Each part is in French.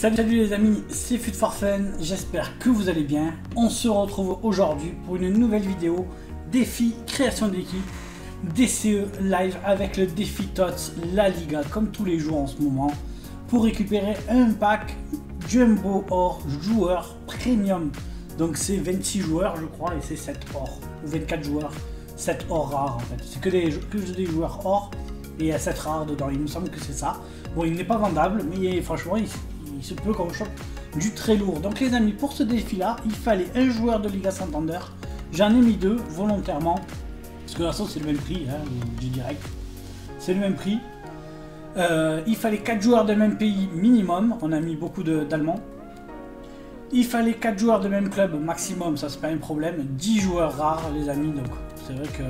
Salut, salut les amis, c'est Fut Fun, j'espère que vous allez bien. On se retrouve aujourd'hui pour une nouvelle vidéo défi création d'équipe DCE live avec le défi TOTS La Liga comme tous les jours en ce moment pour récupérer un pack Jumbo Or joueur premium. Donc c'est 26 joueurs je crois et c'est 7 or ou 24 joueurs, 7 or rares en fait. C'est que des, des joueurs or et il y a 7 rares dedans, il me semble que c'est ça. Bon il n'est pas vendable mais franchement il, il se peut qu'on chope du très lourd. Donc les amis, pour ce défi-là, il fallait un joueur de Liga Santander. J'en ai mis deux volontairement, parce que toute façon c'est le même prix, hein, du direct. C'est le même prix. Euh, il fallait 4 joueurs de même pays minimum, on a mis beaucoup d'Allemands. Il fallait 4 joueurs de même club maximum, ça c'est pas un problème. 10 joueurs rares les amis, donc c'est vrai que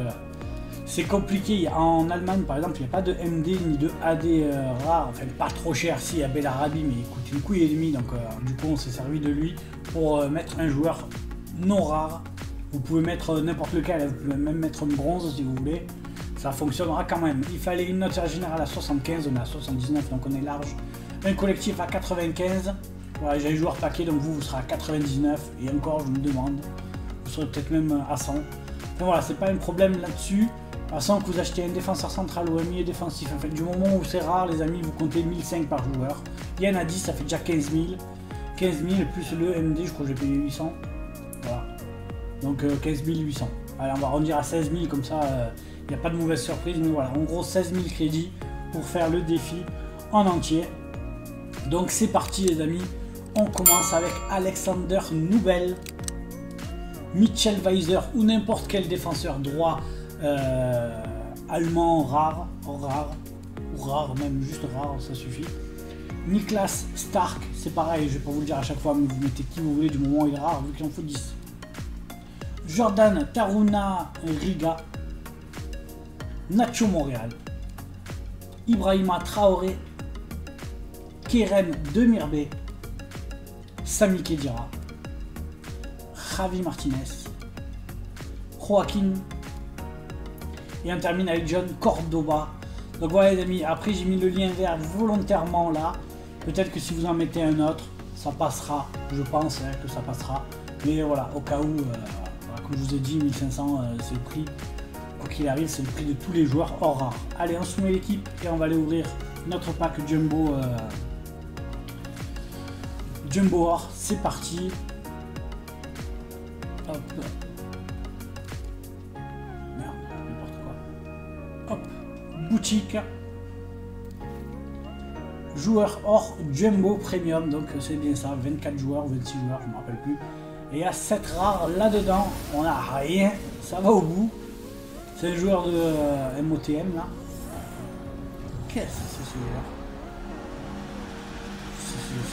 c'est compliqué. En Allemagne, par exemple, il n'y a pas de MD ni de AD euh, rare. Enfin, pas trop cher. Si, il y a Bellarabi, mais il coûte une couille et demie. Donc, euh, du coup, on s'est servi de lui pour euh, mettre un joueur non rare. Vous pouvez mettre n'importe lequel. Vous pouvez même mettre un bronze si vous voulez. Ça fonctionnera quand même. Il fallait une note générale à 75. On est à 79, donc on est large. Un collectif à 95. Voilà, j'ai un joueur paquet, donc vous, vous serez à 99. Et encore, je me demande. Vous serez peut-être même à 100. Enfin, voilà, c'est pas un problème là-dessus. Sans que vous achetez un défenseur central ou un milieu défensif. En fait, du moment où c'est rare, les amis, vous comptez 1005 par joueur. Il y en a 10, ça fait déjà 15 000. 15 000 plus le MD, je crois que j'ai payé 800. Voilà. Donc 15 euh, 800. Allez, on va arrondir à 16 000, comme ça, euh, il n'y a pas de mauvaise surprise. Mais voilà, en gros, 16 000 crédits pour faire le défi en entier. Donc c'est parti, les amis. On commence avec Alexander Noubel, Mitchell Weiser ou n'importe quel défenseur droit euh, allemand rare, rare, ou rare même, juste rare, ça suffit. Niklas Stark, c'est pareil, je vais pas vous le dire à chaque fois, mais vous mettez qui vous voulez du moment où il est rare, vu qu'il en faut 10. Jordan Taruna Riga, Nacho Montréal, Ibrahima Traoré, Kerem Demirbe, Sami Kedira, Javi Martinez, Joaquin et on termine avec John Cordoba. Donc voilà les amis, après j'ai mis le lien vert volontairement là. Peut-être que si vous en mettez un autre, ça passera. Je pense hein, que ça passera. Mais voilà, au cas où, euh, comme je vous ai dit, 1500 euh, c'est le prix. Quoi qu'il arrive, c'est le prix de tous les joueurs hors rare. Allez, on soumet l'équipe et on va aller ouvrir notre pack Jumbo. Euh, Jumbo Or, c'est parti. Hop. Boutique. Joueur hors Jumbo Premium, donc c'est bien ça, 24 joueurs ou 26 joueurs, je ne me rappelle plus. Et il y a 7 rares là-dedans, on a rien, ça va au bout. C'est un joueur de MOTM euh, là. Qu'est-ce que c'est celui-là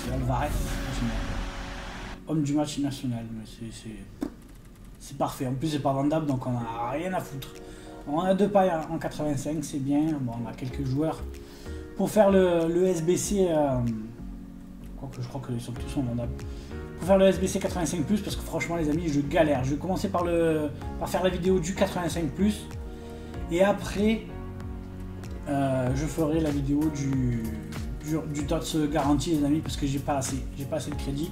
C'est Alvarez, homme du match national, mais c'est parfait. En plus, c'est pas vendable, donc on a rien à foutre. On a deux pailles en 85, c'est bien. Bon, on a quelques joueurs. Pour faire le, SBC, euh, je crois qu'ils sont tous en vendables. Pour faire le SBC 85+, parce que franchement les amis, je galère. Je vais commencer par, faire la vidéo du 85+, et après, euh, je ferai la vidéo du, du, TOTS garantie les amis, parce que j'ai pas assez. Pas de crédit.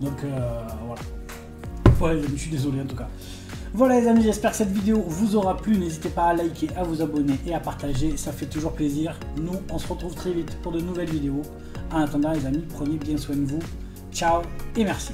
Donc euh, voilà. Ouais, je suis désolé en tout cas. Voilà les amis, j'espère que cette vidéo vous aura plu. N'hésitez pas à liker, à vous abonner et à partager. Ça fait toujours plaisir. Nous, on se retrouve très vite pour de nouvelles vidéos. En attendant les amis, prenez bien soin de vous. Ciao et merci.